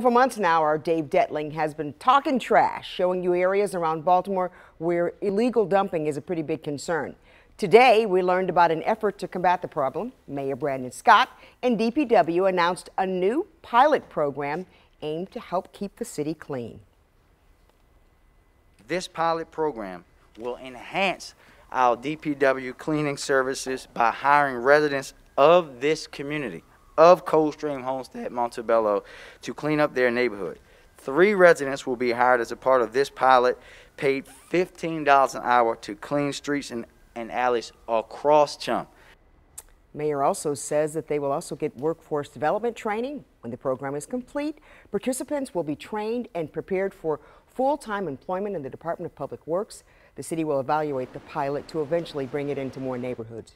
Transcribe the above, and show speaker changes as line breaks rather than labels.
For months now, our Dave Detling has been talking trash, showing you areas around Baltimore where illegal dumping is a pretty big concern. Today, we learned about an effort to combat the problem. Mayor Brandon Scott and DPW announced a new pilot program aimed to help keep the city clean.
This pilot program will enhance our DPW cleaning services by hiring residents of this community of Coldstream Homestead Montebello to clean up their neighborhood. Three residents will be hired as a part of this pilot, paid $15 an hour to clean streets and, and alleys across Chum.
Mayor also says that they will also get workforce development training. When the program is complete, participants will be trained and prepared for full-time employment in the Department of Public Works. The city will evaluate the pilot to eventually bring it into more neighborhoods.